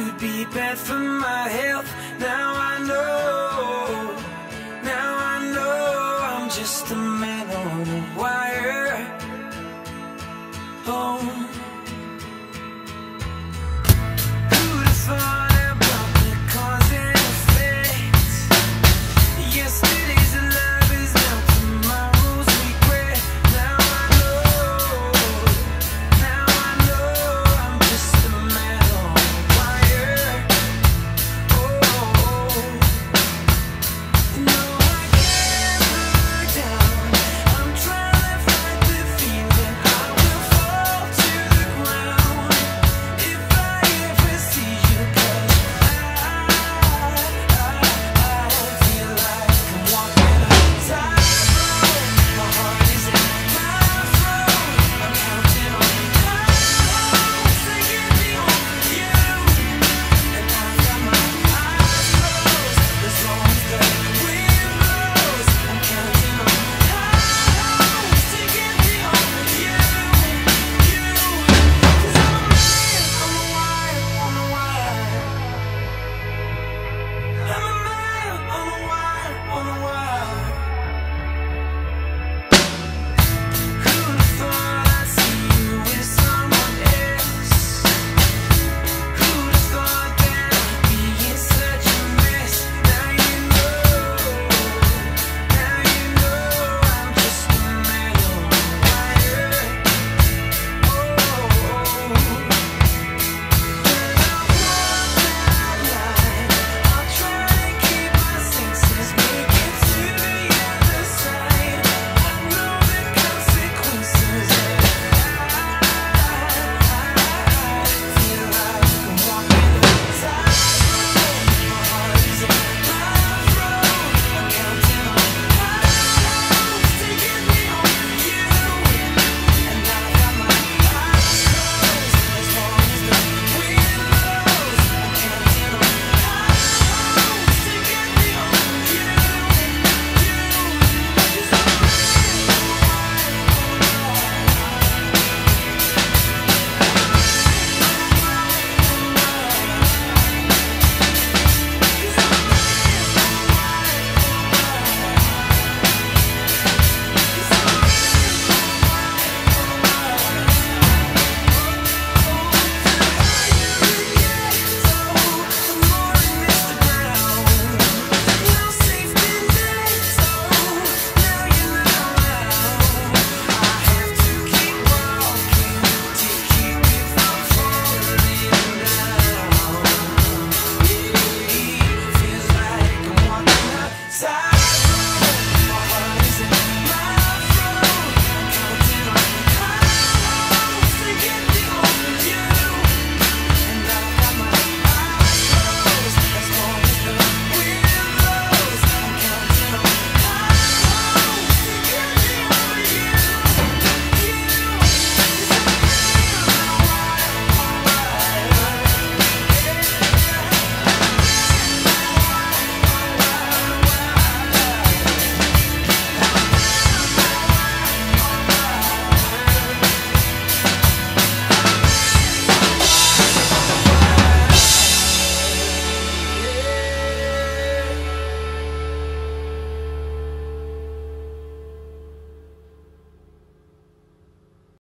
you'd be bad for my health. Now I know, now I know I'm just a